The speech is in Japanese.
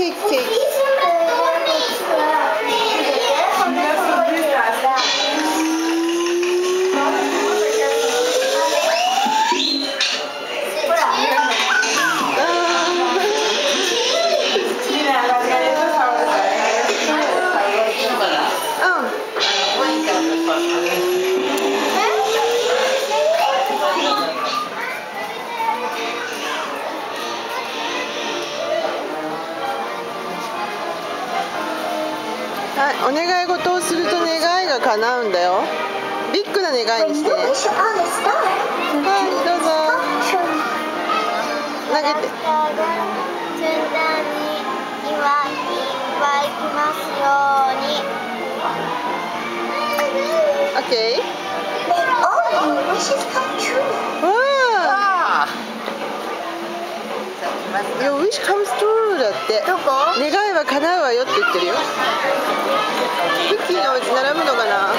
que, que... はい、お願い事をすると願いが叶うんだよ。ビッグな願いにしてね。はい、どうぞ。投げて。順調に今いっぱい来ますように。オッケー。Your wish comes true だって。どこ？は叶うわよって言ってるよ。クッキーのうち並ぶのかな？